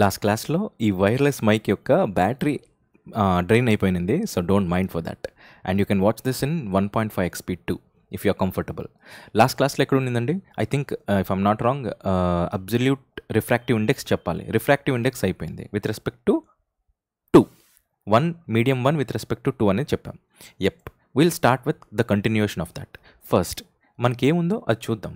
Last క్లాస్లో ఈ wireless mic యొక్క బ్యాటరీ డ్రైన్ అయిపోయింది. So don't mind for that. And you can watch this in one point five XP too if you are comfortable. Last క్లాస్లో ఎక్కడ ఉండిందండి? I think if I'm not wrong absolute refractive index చెప్పాలి. Refractive index అయిపోయింది with respect to two. One medium one with respect to two అనేది చెప్పాం. ఎప్ will start with the continuation of that. First మనకి ఏముందో అది చూద్దాం.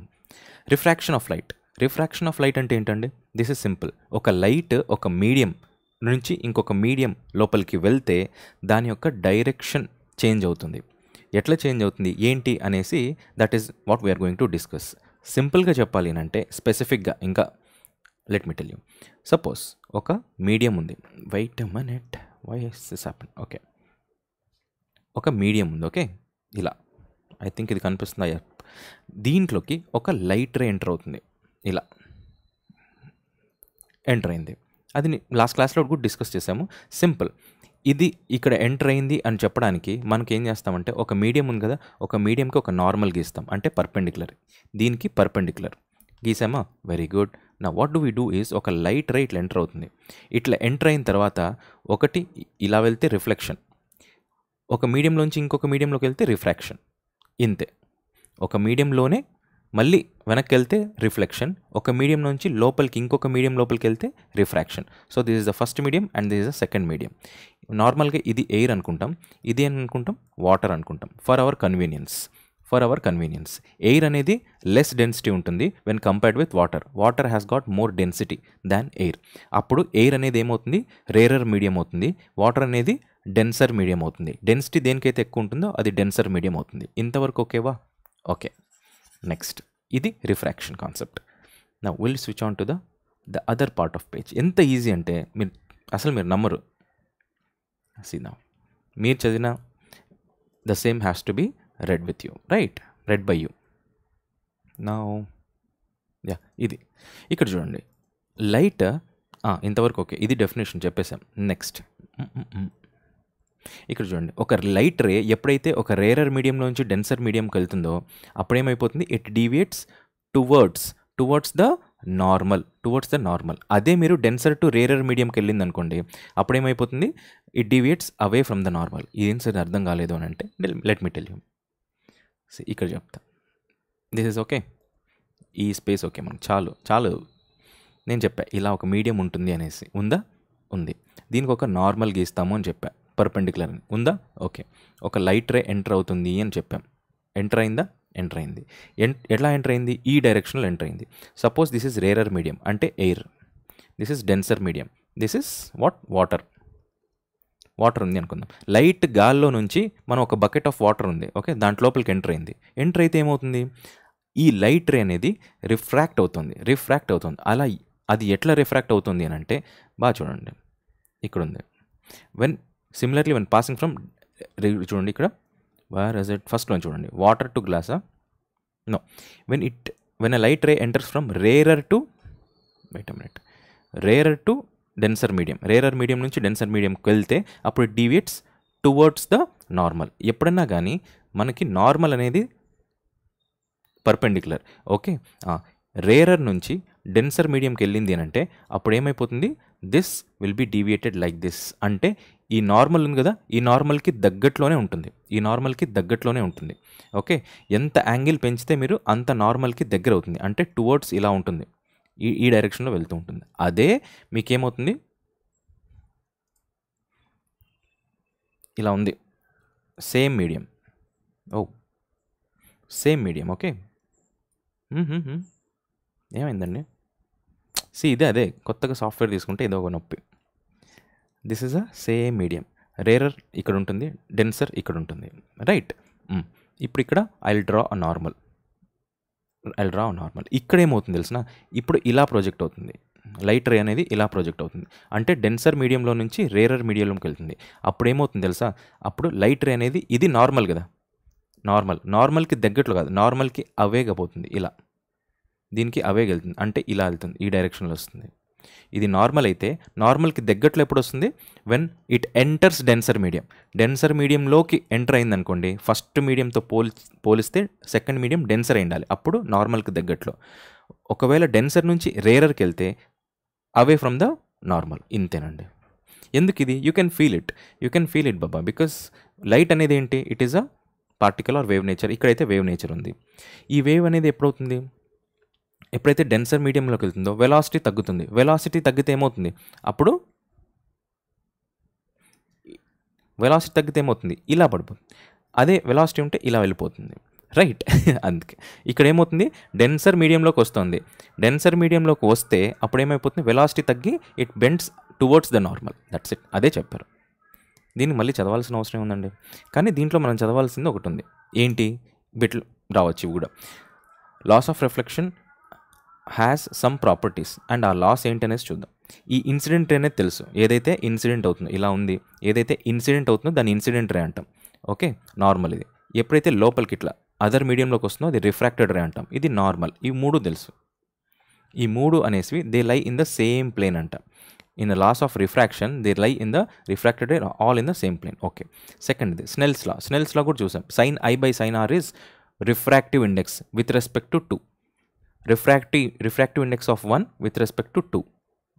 Refraction of light. Refraction of light అంటే ఏంటండి? దిస్ ఇస్ సింపుల్ ఒక లైట్ ఒక మీడియం నుంచి ఇంకొక మీడియం లోపలికి వెళ్తే దాని యొక్క డైరెక్షన్ చేంజ్ అవుతుంది. ఎట్లా చేంజ్ అవుతుంది? ఏంటి అనేసి that is what we are going to discuss సింపుల్గా చెప్పాలి అంటే స్పెసిఫిక్గా ఇంకా let me tell you suppose ఒక మీడియం ఉంది. Wait minute why this happen okay ఒక మీడియం ఉంది ఓకే ఇలా. ఐ థింక్ ఇది కనిపిస్తుంది? దీంట్లోకి ఒక లైట్ రే ఎంటర్ అవుతుంది. ఇలా. ఎంటర్ అయింది. అది లాస్ట్ క్లాస్లో కూడా డిస్కస్ చేసాము. సింపుల్ ఇది ఇక్కడ ఎంటర్ అయింది అని చెప్పడానికి మనకి ఏం చేస్తామంటే ఒక మీడియం ఉంది కదా ఒక మీడియంకి ఒక నార్మల్ గీస్తాం. అంటే పర్పెండిక్యులర్ దీనికి పర్పెండిక్యులర్ గీసామా? వెరీ గుడ్ నా what do we do is ఒక లైట్ రే ఇట్లా ఎంటర్ అవుతుంది. ఇట్లా ఎంటర్ అయిన తర్వాత ఒకటి ఇలా వెళ్తే రిఫ్లెక్షన్ ఒక మీడియంలోంచి ఇంకొక మీడియంలోకి వెళ్తే రిఫ్రాక్షన్ ఇంతే. ఒక మీడియంలోనే మళ్ళీ వెనక్కి వెళ్తే రిఫ్లెక్షన్ ఒక మీడియం నుంచి లోపలికి ఇంకొక మీడియం లోపలికి వెళ్తే refraction. So this is the first medium and this is the second medium నార్మల్గా ఇది ఎయిర్ అనుకుంటాం ఇది అని అనుకుంటాం? వాటర్ అనుకుంటాం. For our convenience for our convenience air అనేది లెస్ డెన్సిటీ ఉంటుంది when compared with water water has got more density than air అప్పుడు ఎయిర్ అనేది ఏమవుతుంది? రేరర్ మీడియం అవుతుంది. వాటర్ అనేది డెన్సర్ మీడియం అవుతుంది. డెన్సిటీ దేనికైతే ఎక్కువ ఉంటుందో అది డెన్సర్ మీడియం అవుతుంది. ఇంతవరకు ఓకేవా ఓకే నెక్స్ట్ ఇది రిఫ్రాక్షన్ కాన్సెప్ట్ నా will switch on to the the other part of page ఎంత ఈజీ అంటే మీరు అసలు మీరు నమ్మరు. సీనా మీరు చదివిన the same has to be read with you right read by you నా యా ఇది. ఇక్కడ చూడండి. లైట్ ఇంతవరకు ఓకే ఇది డెఫినేషన్ చెప్పేసాం నెక్స్ట్ ఇక్కడ చూడండి ఒక లైట్ రే ఎప్పుడైతే ఒక రేరర్ మీడియంలోంచి డెన్సర్ మీడియంకి వెళ్తుందో అప్పుడేమైపోతుంది? It deviates towards towards the normal towards the normal అదే మీరు డెన్సర్ టు రేరర్ మీడియంకి వెళ్ళింది అనుకోండి అప్పుడేమైపోతుంది? It deviates away from the normal ఇదేం సరే అర్థం కాలేదు అని అంటే లెట్ మీ టెల్ యూ ఇక్కడ చెప్తా. దిస్ ఇస్ ఓకే ఈ స్పేస్ ఓకే మనకు? చాలు చాలు. నేను చెప్పా ఇలా ఒక మీడియం ఉంటుంది అనేసి. ఉందా? ఉంది. దీనికి ఒక నార్మల్ గీస్తాము అని చెప్పా. పర్పెండిక్యులర్ అని. ఉందా? ఓకే. ఒక లైట్ రే ఎంటర్ అవుతుంది అని చెప్పాం. ఎంటర్ అయిందా? ఎంటర్ అయింది. ఎన్ ఎట్లా ఎంటర్ అయింది? ఈ డైరెక్షన్లో ఎంటర్ అయింది. Suppose this is rarer medium అంటే air. This is denser medium. This is what? Water. Water ఉంది అనుకుందాం. లైట్ గాల్లో నుంచి మనం ఒక బకెట్ ఆఫ్ వాటర్ ఉంది. ఓకే? దాంట్లోపలికి ఎంటర్ అయింది. ఎంటర్ అయితే ఏమవుతుంది? ఈ లైట్ రే అనేది రిఫ్రాక్ట్ అవుతుంది. రిఫ్రాక్ట్ అవుతుంది. అలా అది ఎట్లా రిఫ్రాక్ట్ అవుతుంది అని అంటే బాగా చూడండి. ఇక్కడ ఉంది when similarly one passing from చూడండి ఇక్కడ. వేర్ ఇస్ ఇట్ ఫస్ట్లో చూడండి. Water to గ్లాసా no when it when a light ray enters from rarer to wait minute rarer to denser medium rarer medium నుంచి డెన్సర్ మీడియంకి వెళ్తే అప్పుడు డీవియేట్స్ టువర్డ్స్ ద నార్మల్ ఎప్పుడన్నా కానీ మనకి నార్మల్ అనేది పర్పెండిక్యులర్ ఓకే రేరర్ నుంచి డెన్సర్ మీడియంకి వెళ్ళింది అని అంటే అప్పుడు ఏమైపోతుంది? This will be deviated like this అంటే ఈ నార్మల్ ఉంది కదా ఈ నార్మల్కి దగ్గట్లోనే ఉంటుంది. ఈ నార్మల్కి దగ్గట్లోనే ఉంటుంది. ఓకే? ఎంత యాంగిల్ పెంచితే మీరు అంత నార్మల్కి దగ్గర అవుతుంది. అంటే టువర్డ్స్ ఇలా ఉంటుంది. ఈ ఈ డైరెక్షన్లో వెళ్తూ ఉంటుంది. అదే మీకేమవుతుంది? ఇలా ఉంది. సేమ్ మీడియం ఓ సేమ్ మీడియం ఓకే ఏమైందండి? సి ఇదే అదే కొత్తగా సాఫ్ట్వేర్ తీసుకుంటే ఏదో ఒక నొప్పి. This is a same medium rarer ఇక్కడ ఉంటుంది డెన్సర్ ఇక్కడ ఉంటుంది. Right hmm. ఇప్పుడు ఇక్కడ I draw a normal I draw a normal ఇక్కడ ఏమవుతుంది తెలిసిన? ఇప్పుడు ఇలా ప్రొజెక్ట్ అవుతుంది. లైట్ రే అనేది ఇలా ప్రొజెక్ట్ అవుతుంది. అంటే డెన్సర్ మీడియంలో నుంచి రేరర్ మీడియంలోకి వెళ్తుంది. అప్పుడు ఏమవుతుంది తెలుసా? అప్పుడు లైట్ రే అనేది ఇది నార్మల్ కదా. నార్మల్ నార్మల్కి దగ్గట్లో కాదు. నార్మల్కి అవేగా పోతుంది ఇలా. దీనికి అవే వెళ్తుంది. అంటే ఇలా వెళ్తుంది. ఈ డైరెక్షన్లో వస్తుంది. ఇది నార్మల్ అయితే నార్మల్కి దగ్గట్లో ఎప్పుడు వస్తుంది? When it enters denser medium. Denser మీడియంలోకి enter అయింది అనుకోండి ఫస్ట్ మీడియంతో పోల్ పోలిస్తే సెకండ్ మీడియం డెన్సర్ అయి ఉండాలి. అప్పుడు నార్మల్కి దగ్గట్లో ఒకవేళ డెన్సర్ నుంచి రేరర్కి వెళ్తే అవే ఫ్రమ్ ద నార్మల్. ఇంతేనండి. ఎందుకు ఇది? You can feel it. You can feel it Baba. Because light అనేది ఏంటి? It is a particle or wave nature. ఇక్కడైతే వేవ్ నేచర్ ఉంది. ఈ వేవ్ అనేది ఎప్పుడవుతుంది? ఎప్పుడైతే డెన్సర్ మీడియంలోకి వెళ్తుందో వెలాసిటీ తగ్గుతుంది. వెలాసిటీ తగ్గితే ఏమవుతుంది? అప్పుడు వెలాసిటీ తగ్గితే ఏమవుతుంది? ఇలా పడిపోతుంది. అదే వెలాసిటీ ఉంటే ఇలా వెళ్ళిపోతుంది. రైట్ అందుకే. ఇక్కడ ఏమవుతుంది? డెన్సర్ మీడియంలోకి వస్తుంది. డెన్సర్ మీడియంలోకి వస్తే అప్పుడు ఏమైపోతుంది? వెలాసిటీ తగ్గి it bends towards the normal that's it అదే చెప్పారు. దీన్ని మళ్ళీ చదవాల్సిన అవసరం ఉందండి కానీ దీంట్లో మనం చదవాల్సింది ఒకటి ఉంది. ఏంటి? బిట్లు రావచ్చు ఇవి కూడా. Laws of reflection has some properties and ఆ లాస్ ఏంటనేసి చూద్దాం. ఈ ఇన్సిడెంట్ రే అనేది తెలుసు. ఏదైతే ఇన్సిడెంట్ అవుతుందో ఇలా ఉంది. ఏదైతే ఇన్సిడెంట్ అవుతుందో దాన్ని ఇన్సిడెంట్ రే అంటాం. ఓకే? నార్మల్ ఇది. ఎప్పుడైతే లోపలికి ఇట్లా అదర్ మీడియంలోకి వస్తుందో అది రిఫ్రాక్టెడ్ రే అంటాం. ఇది నార్మల్ ఈ మూడు తెలుసు. ఈ మూడు అనేసివి they lie in the same plane అంట. In the laws of refraction they lie in the refracted ray all in the same plane okay. Second ఇది. స్నెల్స్ లా స్నెల్స్ లా కూడా చూసాం. Sine i by sine r is refractive index with respect to two refractive refractive index of one with respect to two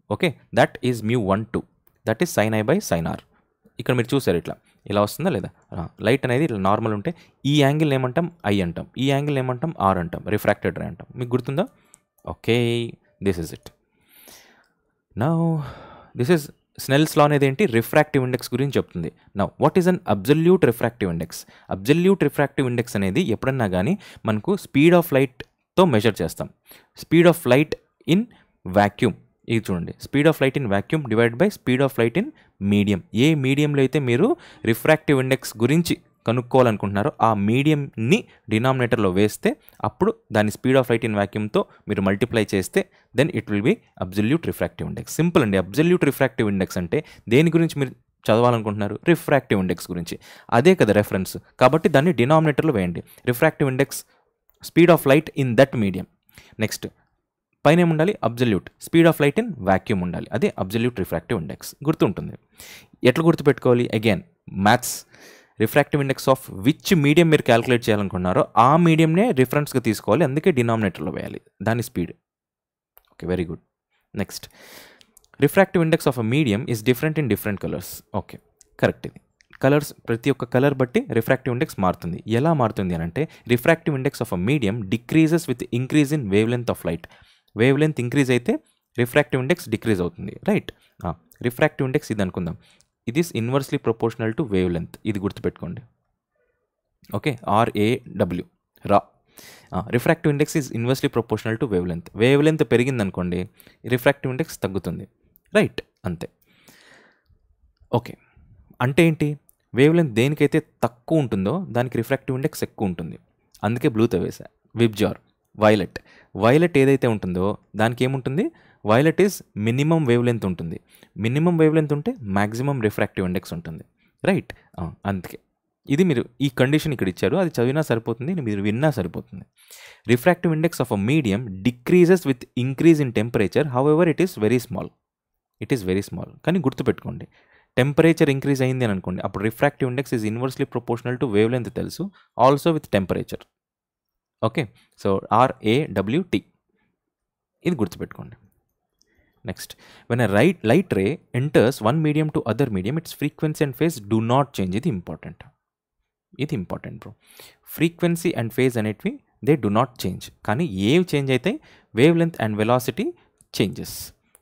okay that is mu one two that is sine i by sine r ఇక్కడ మీరు చూసారు ఇట్లా. ఇలా వస్తుందా లేదా? Light అనేది ఇట్లా normal ఉంటే ఈ యాంగిల్ ఏమంటాం? ఐ అంటాం. ఈ యాంగిల్ ఏమంటాం? ఆర్ అంటాం. రిఫ్రాక్టెడ్ రే అంటాం. మీకు గుర్తుందా? ఓకే దిస్ ఇస్ ఇట్ నా దిస్ ఇస్ స్నెల్స్ లా అనేది ఏంటి? రిఫ్రాక్టివ్ ఇండెక్స్ గురించి చెప్తుంది. నా what is an absolute refractive index absolute refractive index అనేది ఎప్పుడన్నా కానీ మనకు స్పీడ్ ఆఫ్ లైట్ తో మెజర్ చేస్తాం. Speed of light in vacuum ఇది చూడండి. Speed of light in vacuum divide by speed of light in medium ఏ మీడియంలో అయితే మీరు రిఫ్రాక్టివ్ ఇండెక్స్ గురించి కనుక్కోవాలనుకుంటున్నారో ఆ మీడియంని డినామినేటర్లో వేస్తే అప్పుడు దాని స్పీడ్ ఆఫ్ లైట్ ఇన్ వాక్యూమ్తో మీరు మల్టిప్లై చేస్తే then it will be absolute refractive index simple అండి. అబ్జల్యూట్ రిఫ్రాక్టివ్ ఇండెక్స్ అంటే దేని గురించి మీరు చదవాలనుకుంటున్నారు? రిఫ్రాక్టివ్ ఇండెక్స్ గురించి. అదే కదా రెఫరెన్స్ కాబట్టి దాన్ని డినామినేటర్లో వేయండి. Refractive index speed of light in that medium. Next పైన ఏముండాలి absolute. Speed of light in vacuum ఉండాలి. అదే అబ్జల్యూట్ రిఫ్రాక్టివ్ ఇండెక్స్. గుర్తుంటుంది. ఎట్లా గుర్తుపెట్టుకోవాలి? Again maths refractive index of which medium మీరు క్యాలిక్యులేట్ చేయాలనుకున్నారో ఆ మీడియంనే రిఫరెన్స్గా తీసుకోవాలి. అందుకే డినామినేటర్లో వేయాలి. దాని speed okay very good next refractive index of a medium is different in different colours okay correct ఇది. కలర్స్ ప్రతి ఒక్క కలర్ బట్టి రిఫ్రాక్టివ్ ఇండెక్స్ మారుతుంది. ఎలా మారుతుంది అని అంటే refractive index of a medium decreases with increase in wavelength of light. Wavelength increase అయితే రిఫ్రాక్టివ్ ఇండెక్స్ డిక్రీజ్ అవుతుంది. రైట్? రిఫ్రాక్టివ్ ఇండెక్స్ ఇది అనుకుందాం. ఇది is inversely proportional to wavelength ఇది గుర్తుపెట్టుకోండి. Okay? R A W raw. Refractive index is inversely proportional to wavelength wavelength పెరిగిందనుకోండి refractive index తగ్గుతుంది. Right? అంతే. Okay. అంటే ఏంటి? వేవ్ లెంత్ దేనికైతే తక్కువ ఉంటుందో దానికి రిఫ్రాక్టివ్ ఇండెక్స్ ఎక్కువ ఉంటుంది. అందుకే బ్లూతో వేసా విబ్జార్ వైలెట్. వైలెట్ ఏదైతే ఉంటుందో దానికి ఏముంటుంది? Violet is minimum wavelength ఉంటుంది. మినిమం వేవ్ లెంత్ ఉంటే మ్యాక్సిమం రిఫ్రాక్టివ్ ఇండెక్స్ ఉంటుంది. రైట్? అందుకే. ఇది మీరు ఈ కండిషన్ ఇక్కడ ఇచ్చారు. అది చదివినా సరిపోతుంది మీరు విన్నా సరిపోతుంది. Refractive index of a medium decreases with increase in temperature however it is very small. It is very small. కానీ గుర్తుపెట్టుకోండి టెంపరేచర్ ఇంక్రీజ్ అయింది అని అనుకోండి అప్పుడు refractive index is inversely proportional to wavelength తెలుసు also with temperature. Okay so RAWT ఇది గుర్తుపెట్టుకోండి. Next when a right light ray enters one medium to other medium its frequency and phase do not change ఇది important ఇది important bro frequency and phase అనేటివి they do not change కానీ ఏవి change అయితే wavelength and velocity changes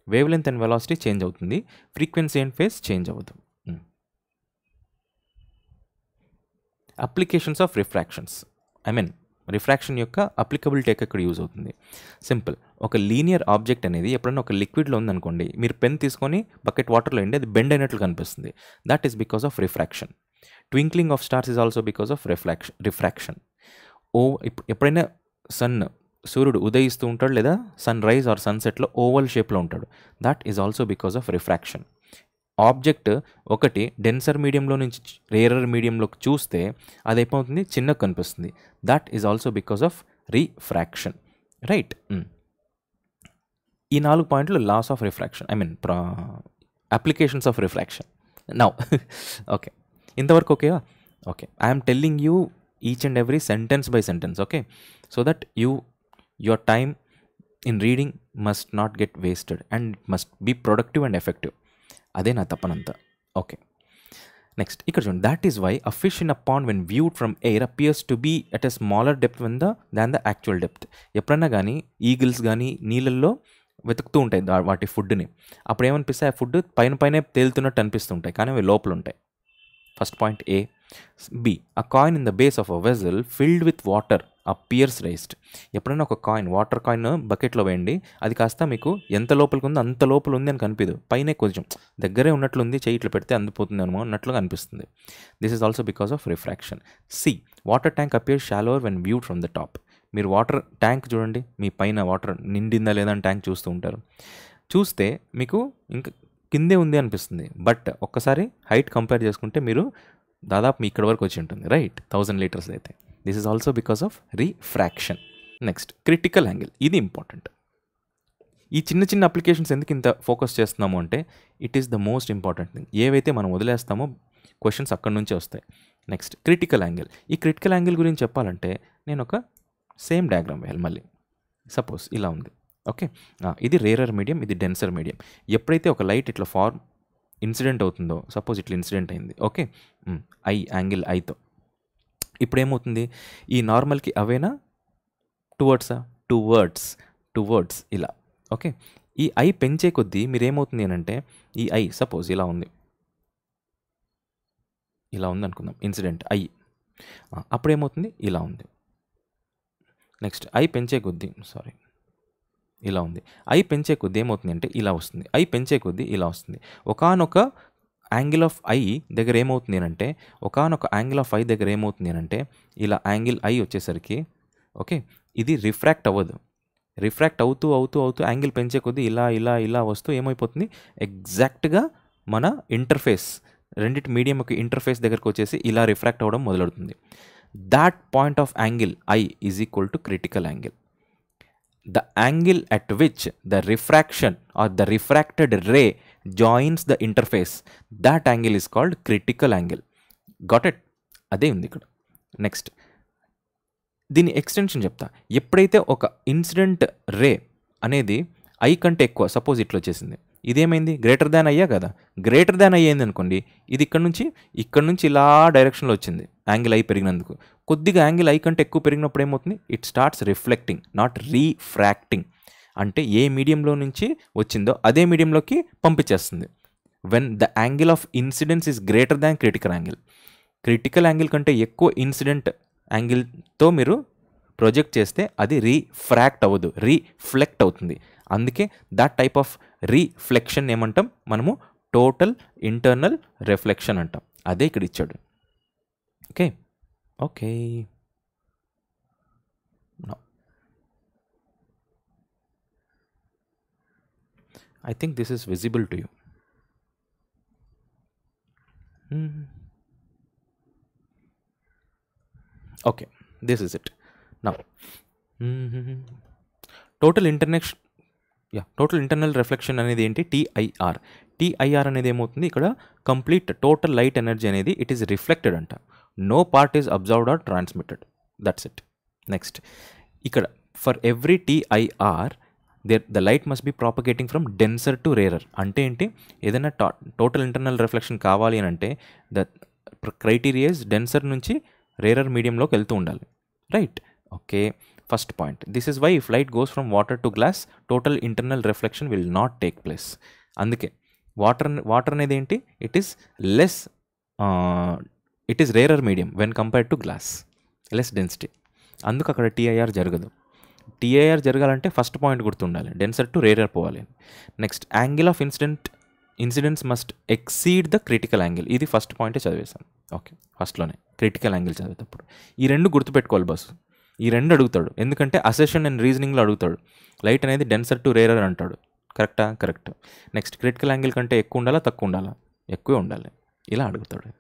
wavelength and velocity change అవుతుంది. Frequency and phase change అవ్వదు. Applications of refractions. I mean refraction యొక్క applicability ఎక్కడ యూజ్ అవుతుంది. సింపుల్. ఒక లీనియర్ ఆబ్జెక్ట్ అనేది ఎప్పుడైనా ఒక లిక్విడ్లో ఉందనుకోండి మీరు పెన్ తీసుకొని బకెట్ వాటర్లో ఉండి అది బెండ్ అయినట్లు కనిపిస్తుంది. That is because of refraction twinkling of stars is also because of refraction refraction ఓ ఎప్పుడైనా సన్ సూర్యుడు ఉదయిస్తూ ఉంటాడు లేదా సన్ రైజ్ ఆర్ సన్సెట్లో ఓవల్ షేప్లో ఉంటాడు. That is also because of refraction object ఒకటి డెన్సర్ మీడియంలో నుంచి రేరర్ మీడియంలోకి చూస్తే అది ఏమవుతుంది చిన్నగా కనిపిస్తుంది. That is also because of refraction right ఈ నాలుగు పాయింట్లు laws of refraction I mean applications of refraction now okay ఇంతవరకు ఓకేవా okay I'm telling you each and every sentence by sentence okay so that you your time in reading must not get wasted and must be productive and effective అదే నా తప్పనంతా okay next ఇక్కడ చూడండి. That is why a fish in a pond when viewed from air appears to be at a smaller depth one the than the actual depth ఎప్పుడన్నా కానీ eagles కానీ నీళ్ళల్లో వెతుకుతూ ఉంటాయి వాటి ఫుడ్ని అప్పుడు ఏమనిపిస్తాయి ఆ ఫుడ్ పైన పైనే తేలుతున్నట్టు అనిపిస్తుంటాయి. కానీ అవి లోపల ఉంటాయి first point A B a coin in the base of a vessel filled with water appears raised ఎప్పుడైనా ఒక కాయిన్ వాటర్ కాయిన్ బకెట్లో వేయండి. అది కాస్త మీకు ఎంత లోపలికి ఉందో అంత లోపల ఉంది అని కనిపించదు పైనే కొంచెం దగ్గరే ఉన్నట్లుంది చెయ్యి ఇట్లా పెడితే అందిపోతుంది అనమో అన్నట్లుగా అనిపిస్తుంది. This is also because of refraction c water tank appear shallower when viewed from the top మీరు వాటర్ ట్యాంక్ చూడండి. మీ పైన వాటర్ నిండిందా లేదా అని ట్యాంక్ చూస్తూ ఉంటారు. చూస్తే మీకు ఇంకా కిందే ఉంది అనిపిస్తుంది. బట్ ఒక్కసారి హైట్ కంపేర్ చేసుకుంటే మీరు దాదాపు మీ ఇక్కడ వరకు వచ్చి ఉంటుంది. రైట్ థౌజండ్ లీటర్స్ అయితే. This is also because of refraction next critical angle ఇది ఇంపార్టెంట్ ఈ చిన్న చిన్న అప్లికేషన్స్ ఎందుకు ఇంత ఫోకస్ చేస్తున్నాము అంటే it is the most important thing ఏవైతే మనం వదిలేస్తామో క్వశ్చన్స్ అక్కడి నుంచే వస్తాయి. నెక్స్ట్ క్రిటికల్ యాంగిల్ ఈ క్రిటికల్ యాంగిల్ గురించి చెప్పాలంటే నేను ఒక సేమ్ డయాగ్రామ్ వేయాలి మళ్ళీ. సపోజ్ ఇలా ఉంది. ఓకే ఇది రేరర్ మీడియం ఇది డెన్సర్ మీడియం ఎప్పుడైతే ఒక లైట్ ఇట్లా ఫార్మ్ ఇన్సిడెంట్ అవుతుందో సపోజ్ ఇట్లా ఇన్సిడెంట్ అయింది ఓకే? ఐ యాంగిల్ ఐతో. ఇప్పుడు ఏమవుతుంది ఈ నార్మల్కి అవేనా? టూ వర్డ్సా? టూ వర్డ్స్ టూ వర్డ్స్ ఇలా ఓకే? ఈ ఐ పెంచే కొద్దీ మీరు ఏమవుతుంది అని అంటే ఈ ఐ సపోజ్ ఇలా ఉంది. ఇలా ఉంది అనుకుందాం ఇన్సిడెంట్ ఐ. అప్పుడు ఏమవుతుంది ఇలా ఉంది. నెక్స్ట్ ఐ పెంచే కొద్దీ సారీ. ఇలా ఉంది. ఐ పెంచే కొద్దీ ఏమవుతుంది అంటే ఇలా వస్తుంది. ఐ పెంచే కొద్దీ ఇలా వస్తుంది. ఒకానొక యాంగిల్ ఆఫ్ ఐ దగ్గర ఏమవుతుంది అంటే ఒకానొక యాంగిల్ ఆఫ్ ఐ దగ్గర ఏమవుతుంది అంటే ఇలా యాంగిల్ ఐ వచ్చేసరికి ఓకే ఇది రిఫ్రాక్ట్ అవ్వదు. రిఫ్రాక్ట్ అవుతూ అవుతూ అవుతూ యాంగిల్ పెంచే కొద్దీ ఇలా ఇలా ఇలా వస్తూ ఏమైపోతుంది? ఎగ్జాక్ట్గా మన ఇంటర్ఫేస్ రెండిటి మీడియం యొక్క ఇంటర్ఫేస్ దగ్గరకు వచ్చేసి ఇలా రిఫ్రాక్ట్ అవ్వడం మొదలవుతుంది. That point of angle I is equal to critical angle the angle at which the refraction or the refracted ray joins the interface that angle is called critical angle got it అదే ఉంది ఇక్కడ. Next దీని extension చెప్తా. ఎప్పుడైతే ఒక incident ray అనేది I కంటే ఎక్కువ సపోజ్ ఇట్లా వచ్చేసింది ఇదేమైంది? గ్రేటర్ దాన్ అయ్యా కదా. గ్రేటర్ దాన్ అయ్యింది అనుకోండి ఇది ఇక్కడ నుంచి ఇక్కడ నుంచి ఇలా డైరెక్షన్లో వచ్చింది. యాంగిల్ ఐ పెరిగినందుకు. కొద్దిగా యాంగిల్ ఐ కంటే ఎక్కువ పెరిగినప్పుడు ఏమవుతుంది? It starts reflecting not refracting అంటే ఏ మీడియంలో నుంచి వచ్చిందో అదే మీడియంలోకి పంపించేస్తుంది. When the angle of incidence is greater than critical angle critical angle కంటే ఎక్కువ ఇన్సిడెంట్ యాంగిల్తో మీరు ప్రొజెక్ట్ చేస్తే అది రీఫ్రాక్ట్ అవ్వదు రీఫ్లెక్ట్ అవుతుంది. అందుకే దట్ టైప్ ఆఫ్ రీఫ్లెక్షన్ ఏమంటాం? మనము టోటల్ ఇంటర్నల్ రిఫ్లెక్షన్ అంటాం. అదే ఇక్కడ ఇచ్చాడు. Okay? Okay. I think this is visible to you okay this is it it. Total interaction yeah total internal reflection అనేది ఏంటి? టీఐఆర్ టీఐఆర్ అనేది ఏమవుతుంది? ఇక్కడ కంప్లీట్ టోటల్ లైట్ ఎనర్జీ అనేది ఇట్ ఈస్ రిఫ్లెక్టెడ్ అంట. No part is absorbed or transmitted that's it next ఇక్కడ for every TIR there the light must be propagating from denser to rarer అంటే ఏంటి? ఏదైనా total internal reflection కావాలి అని అంటే the criterias denser నుంచి rarer మీడియంలోకి వెళ్తూ ఉండాలి. Right okay first point this is why if light goes from water to glass total internal reflection will not take place అందుకే వాటర్ వాటర్ అనేది ఏంటి? It is less it is rarer medium when compared to glass less density అందుకు అక్కడ TIR జరగదు. TIR జరగాలంటే first point గుర్తుండాలి. Denser to rarer పోవాలి. Next angle of incident incidents must exceed the critical angle ఇది first పాయింటే చదివేశాం. Okay ఫస్ట్లోనే క్రిటికల్ యాంగిల్ చదివేటప్పుడు. ఈ రెండు గుర్తుపెట్టుకోవాలి బస్సు. ఈ రెండు అడుగుతాడు. ఎందుకంటే అసెషన్ అండ్ రీజనింగ్లో అడుగుతాడు. లైట్ అనేది డెన్సర్ టు రేరర్ అంటాడు. కరెక్టా కరెక్ట్ నెక్స్ట్ క్రిటికల్ యాంగిల్ కంటే ఎక్కువ ఉండాలా? తక్కువ ఉండాలా? ఎక్కువే ఉండాలి. ఇలా అడుగుతాడు.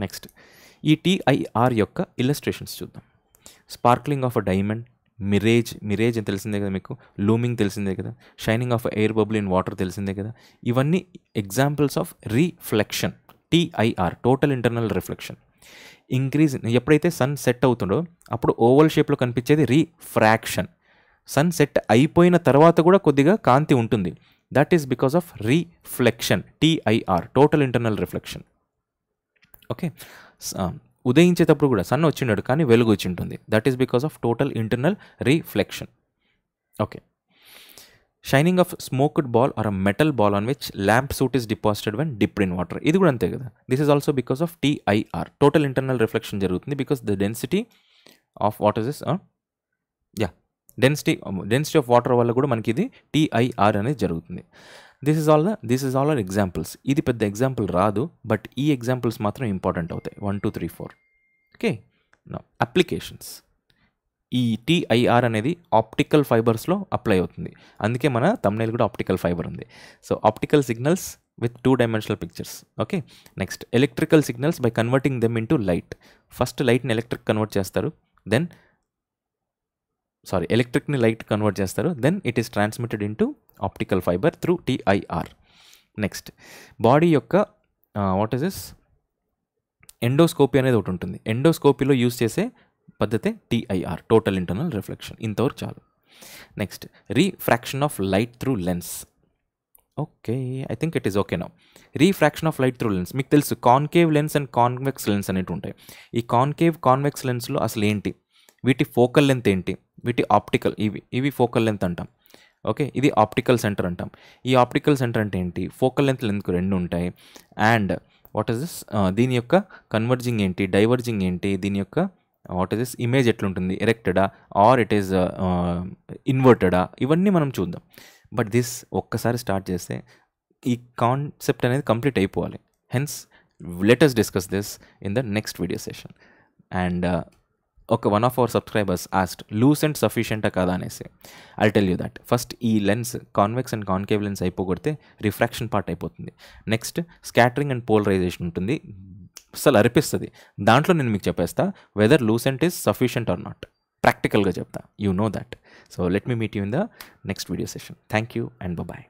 నెక్స్ట్ ఈ టీఐఆర్ యొక్క ఇల్లస్ట్రేషన్స్ చూద్దాం. Sparkling of a diamond mirage mirage అని తెలిసిందే కదా మీకు? లూమింగ్ తెలిసిందే కదా? Shining of air bubble in water తెలిసిందే కదా? ఇవన్నీ examples of reflection TIR total internal reflection increase ఎప్పుడైతే సన్ సెట్ అవుతుండో అప్పుడు ఓవల్ షేప్లో కనిపించేది రీఫ్రాక్షన్. సన్ సెట్ అయిపోయిన తర్వాత కూడా కొద్దిగా కాంతి ఉంటుంది. That is because of reflection TIR total internal reflection okay ఉదయించేటప్పుడు కూడా సన్ వచ్చిండాడు కానీ వెలుగు వచ్చి ఉంటుంది that is because of total internal reflection okay shining of smoked ball or a metal ball on which lamp soot is deposited when dipped in water ఇది కూడా అంతే కదా. This is also because of TIR total internal reflection జరుగుతుంది because the density of water is is yeah density density of water వల్ల కూడా మనకి ఇది TIR అనేది జరుగుతుంది. This is all the this is all or examples ఇది పెద్ద example రాదు బట్ ఈ ఎగ్జాంపుల్స్ మాత్రం ఇంపార్టెంట్ అవుతాయి. One two three four okay applications ఈ టీఐఆర్ అనేది ఆప్టికల్ ఫైబర్స్లో అప్లై అవుతుంది. అందుకే మన తమ్నేల్ కూడా ఆప్టికల్ ఫైబర్ ఉంది. So optical signals with two dimensional pictures. Okay? Next electrical signals by converting them into light first లైట్ని ఎలక్ట్రిక్ కన్వర్ట్ చేస్తారు. దెన్ సారీ ఎలక్ట్రిక్ని లైట్ కన్వర్ట్ చేస్తారు. Then it is transmitted into optical fibre through TIR next body యొక్క what is is endoscopy అనేది ఒకటి ఉంటుంది. ఎండోస్కోపీలో use చేసే పద్ధతే టీఐఆర్ టోటల్ ఇంటర్నల్ రిఫ్లెక్షన్ ఇంతవరకు చాలు. Next refraction of light through lens okay I think it is okay now refraction of light through lens మీకు తెలుసు concave lens and convex lens అనేవి ఉంటాయి. ఈ కాన్కేవ్ కాన్వెక్స్ లెన్స్లో అసలు ఏంటి? వీటి ఫోకల్ లెంత్ ఏంటి? వీటి ఆప్టికల్ ఇవి ఇవి ఫోకల్ లెంత్ అంటాం. ఓకే ఇది ఆప్టికల్ సెంటర్ అంటాం. ఈ ఆప్టికల్ సెంటర్ అంటే ఏంటి? ఫోకల్ లెంత్ లెంత్ రెండు ఉంటాయి. అండ్ వాట్ ఇస్ దిస్ దీని యొక్క కన్వర్జింగ్ ఏంటి? డైవర్జింగ్ ఏంటి? దీని యొక్క వాట్ ఇస్ దిస్ ఇమేజ్ ఎట్లుంటుంది? ఎరెక్టెడా? ఆర్ ఇట్ ఈస్ ఇన్వర్టెడా? ఇవన్నీ మనం చూద్దాం. బట్ దిస్ ఒక్కసారి స్టార్ట్ చేస్తే ఈ కాన్సెప్ట్ అనేది కంప్లీట్ అయిపోవాలి. Hence let us discuss this in the next video session and ఒక one of our subscribers asked Lucent and సఫిషియంటా కాదా? అనేసి. I tell you that first ఈ lens convex and concave lens అయిపోగొడితే refraction part అయిపోతుంది. Next scattering and polarisation ఉంటుంది. అసలు అరిపిస్తుంది. దాంట్లో నేను మీకు చెప్పేస్తా whether Lucent is sufficient or not ప్రాక్టికల్గా చెప్తా. You know that so let me meet you in the next video session thank you and bye